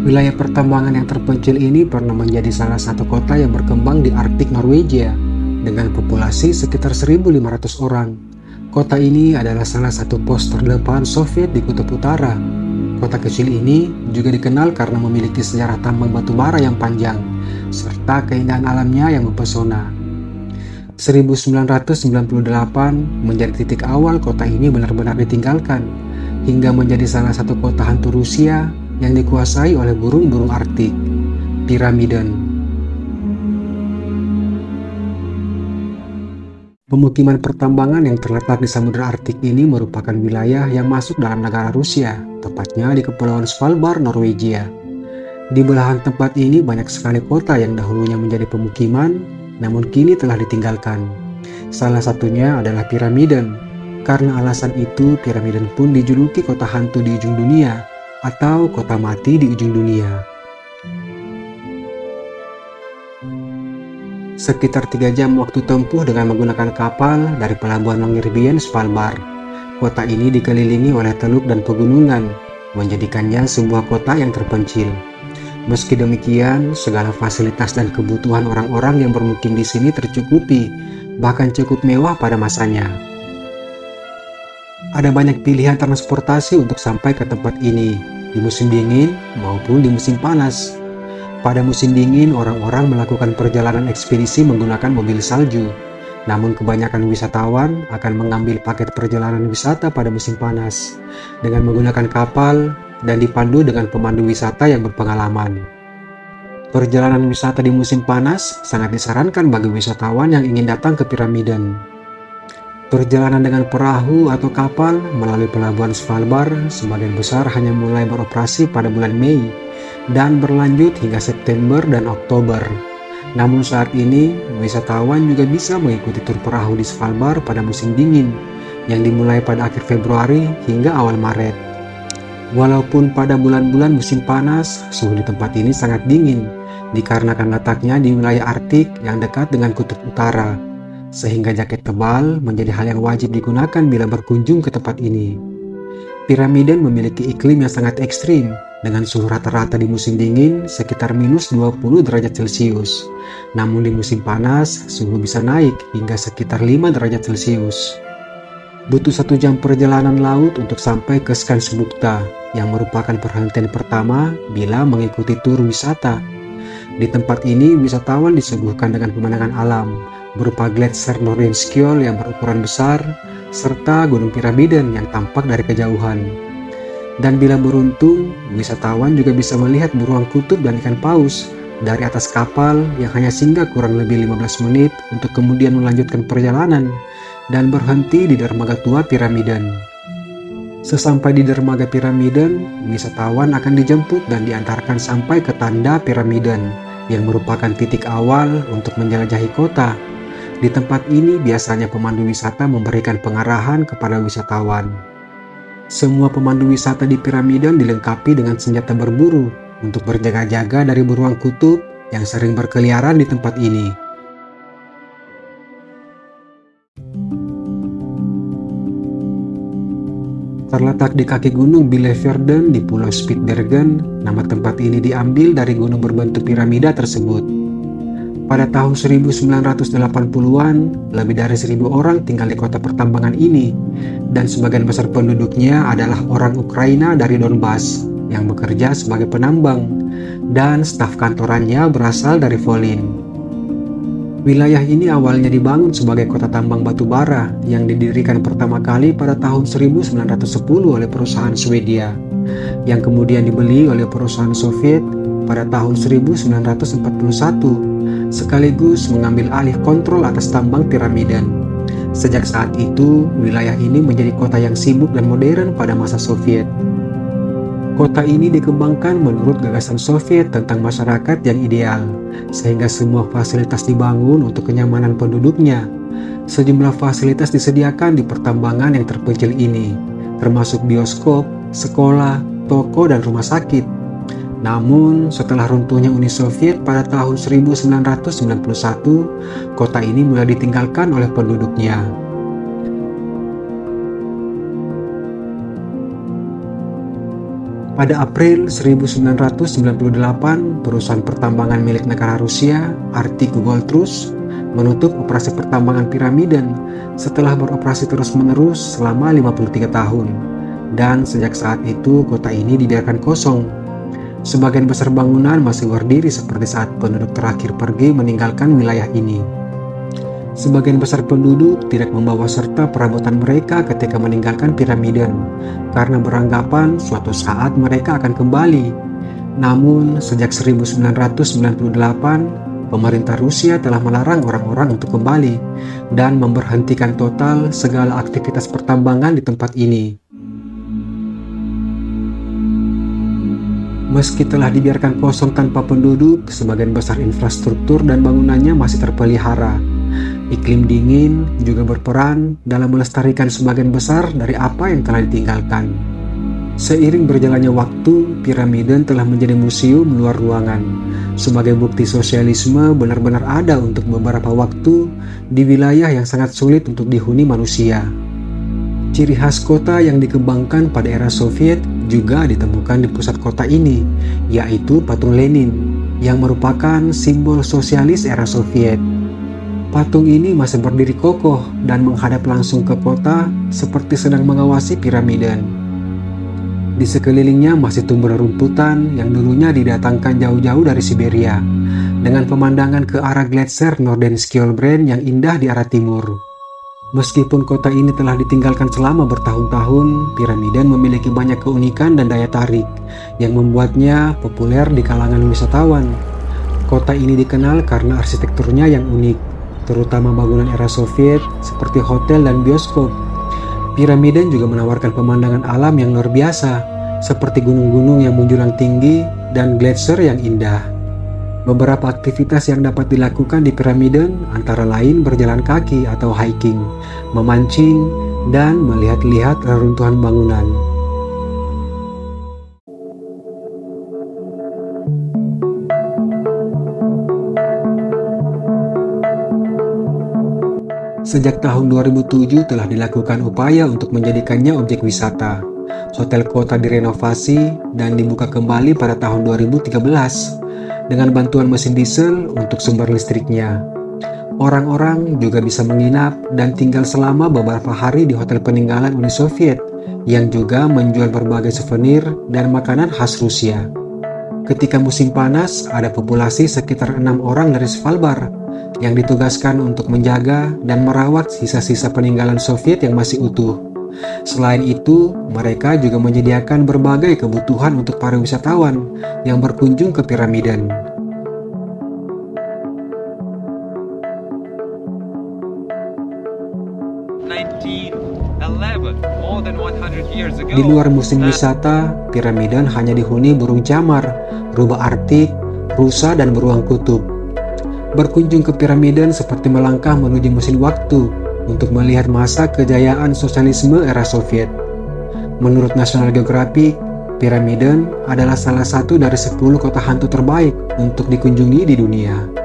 Wilayah pertambangan yang terpencil ini pernah menjadi salah satu kota yang berkembang di Arktik Norwegia dengan populasi sekitar 1.500 orang. Kota ini adalah salah satu pos terdepan Soviet di Kutub Utara. Kota kecil ini juga dikenal karena memiliki sejarah tambang batu bara yang panjang, serta keindahan alamnya yang mempesona. 1998 menjadi titik awal kota ini benar-benar ditinggalkan, hingga menjadi salah satu kota hantu Rusia yang dikuasai oleh burung-burung Arktik, Pyramiden. Pemukiman pertambangan yang terletak di Samudra Arktik ini merupakan wilayah yang masuk dalam negara Rusia, tepatnya di Kepulauan Svalbard, Norwegia. Di belahan tempat ini banyak sekali kota yang dahulunya menjadi pemukiman, namun kini telah ditinggalkan. Salah satunya adalah Pyramiden. Karena alasan itu, Pyramiden pun dijuluki kota hantu di ujung dunia atau kota mati di ujung dunia. Sekitar tiga jam waktu tempuh dengan menggunakan kapal dari pelabuhan Longyearbyen, Svalbard. Kota ini dikelilingi oleh teluk dan pegunungan, menjadikannya sebuah kota yang terpencil. Meski demikian, segala fasilitas dan kebutuhan orang-orang yang bermukim di sini tercukupi, bahkan cukup mewah pada masanya. Ada banyak pilihan transportasi untuk sampai ke tempat ini, di musim dingin maupun di musim panas. Pada musim dingin, orang-orang melakukan perjalanan ekspedisi menggunakan mobil salju. Namun kebanyakan wisatawan akan mengambil paket perjalanan wisata pada musim panas dengan menggunakan kapal dan dipandu dengan pemandu wisata yang berpengalaman. Perjalanan wisata di musim panas sangat disarankan bagi wisatawan yang ingin datang ke Piramiden. Perjalanan dengan perahu atau kapal melalui pelabuhan Svalbard sebagian besar hanya mulai beroperasi pada bulan Mei dan berlanjut hingga September dan Oktober. Namun saat ini, wisatawan juga bisa mengikuti tur perahu di Svalbard pada musim dingin yang dimulai pada akhir Februari hingga awal Maret. Walaupun pada bulan-bulan musim panas, suhu di tempat ini sangat dingin dikarenakan letaknya di wilayah Arktik yang dekat dengan kutub utara sehingga jaket tebal menjadi hal yang wajib digunakan bila berkunjung ke tempat ini. Piramiden memiliki iklim yang sangat ekstrim, dengan suhu rata-rata di musim dingin sekitar minus 20 derajat Celcius. Namun di musim panas, suhu bisa naik hingga sekitar 5 derajat Celcius. Butuh satu jam perjalanan laut untuk sampai ke Skansbukta, yang merupakan perhentian pertama bila mengikuti tur wisata. Di tempat ini, wisatawan disuguhkan dengan pemandangan alam, berupa gletser Nordenskjöld yang berukuran besar, serta Gunung Piramiden yang tampak dari kejauhan. Dan bila beruntung, wisatawan juga bisa melihat beruang kutub dan ikan paus dari atas kapal yang hanya singgah kurang lebih 15 menit untuk kemudian melanjutkan perjalanan dan berhenti di dermaga tua Piramiden. Sesampai di dermaga Piramiden, wisatawan akan dijemput dan diantarkan sampai ke tanda Piramiden yang merupakan titik awal untuk menjelajahi kota di tempat ini biasanya pemandu wisata memberikan pengarahan kepada wisatawan. Semua pemandu wisata di Piramiden dilengkapi dengan senjata berburu untuk berjaga-jaga dari beruang kutub yang sering berkeliaran di tempat ini. Terletak di kaki gunung Billefjorden di Pulau Spitsbergen, nama tempat ini diambil dari gunung berbentuk piramida tersebut. Pada tahun 1980-an, lebih dari seribu orang tinggal di kota pertambangan ini, dan sebagian besar penduduknya adalah orang Ukraina dari Donbas yang bekerja sebagai penambang, dan staf kantorannya berasal dari Volin. Wilayah ini awalnya dibangun sebagai kota tambang batu bara yang didirikan pertama kali pada tahun 1910 oleh perusahaan Swedia, yang kemudian dibeli oleh perusahaan Soviet pada tahun 1941 sekaligus mengambil alih kontrol atas tambang piramiden. Sejak saat itu, wilayah ini menjadi kota yang sibuk dan modern pada masa Soviet. Kota ini dikembangkan menurut gagasan Soviet tentang masyarakat yang ideal, sehingga semua fasilitas dibangun untuk kenyamanan penduduknya. Sejumlah fasilitas disediakan di pertambangan yang terpencil ini, termasuk bioskop, sekolah, toko, dan rumah sakit. Namun, setelah runtuhnya Uni Soviet pada tahun 1991, kota ini mulai ditinggalkan oleh penduduknya. Pada April 1998, perusahaan pertambangan milik negara Rusia, Arctic Gold Trust, menutup operasi pertambangan piramiden setelah beroperasi terus-menerus selama 53 tahun. Dan sejak saat itu kota ini dibiarkan kosong. Sebagian besar bangunan masih berdiri seperti saat penduduk terakhir pergi meninggalkan wilayah ini. Sebagian besar penduduk tidak membawa serta perabotan mereka ketika meninggalkan piramiden karena beranggapan suatu saat mereka akan kembali. Namun, sejak 1998, pemerintah Rusia telah melarang orang-orang untuk kembali dan memberhentikan total segala aktivitas pertambangan di tempat ini. Meski telah dibiarkan kosong tanpa penduduk, sebagian besar infrastruktur dan bangunannya masih terpelihara Iklim dingin juga berperan dalam melestarikan sebagian besar dari apa yang telah ditinggalkan. Seiring berjalannya waktu, piramiden telah menjadi museum luar ruangan. Sebagai bukti sosialisme benar-benar ada untuk beberapa waktu di wilayah yang sangat sulit untuk dihuni manusia. Ciri khas kota yang dikembangkan pada era Soviet juga ditemukan di pusat kota ini, yaitu patung Lenin, yang merupakan simbol sosialis era Soviet. Patung ini masih berdiri kokoh dan menghadap langsung ke kota seperti sedang mengawasi piramiden. Di sekelilingnya masih tumbuh rumputan yang dulunya didatangkan jauh-jauh dari Siberia, dengan pemandangan ke arah gletser Nordenskjoldbrand yang indah di arah timur. Meskipun kota ini telah ditinggalkan selama bertahun-tahun, piramiden memiliki banyak keunikan dan daya tarik yang membuatnya populer di kalangan wisatawan. Kota ini dikenal karena arsitekturnya yang unik, terutama bangunan era Soviet seperti hotel dan bioskop. Piramiden juga menawarkan pemandangan alam yang luar biasa, seperti gunung-gunung yang menjulang tinggi dan gletser yang indah. Beberapa aktivitas yang dapat dilakukan di piramiden antara lain berjalan kaki atau hiking, memancing, dan melihat-lihat reruntuhan bangunan. Sejak tahun 2007 telah dilakukan upaya untuk menjadikannya objek wisata. Hotel kota direnovasi dan dibuka kembali pada tahun 2013 dengan bantuan mesin diesel untuk sumber listriknya. Orang-orang juga bisa menginap dan tinggal selama beberapa hari di hotel peninggalan Uni Soviet yang juga menjual berbagai souvenir dan makanan khas Rusia. Ketika musim panas, ada populasi sekitar enam orang dari Svalbard yang ditugaskan untuk menjaga dan merawat sisa-sisa peninggalan Soviet yang masih utuh. Selain itu, mereka juga menyediakan berbagai kebutuhan untuk para wisatawan yang berkunjung ke piramiden. Di luar musim wisata, piramiden hanya dihuni burung camar, rubah artik, rusa, dan beruang kutub. Berkunjung ke piramiden seperti melangkah menuju mesin waktu untuk melihat masa kejayaan sosialisme era Soviet. Menurut National Geographic, piramiden adalah salah satu dari 10 kota hantu terbaik untuk dikunjungi di dunia.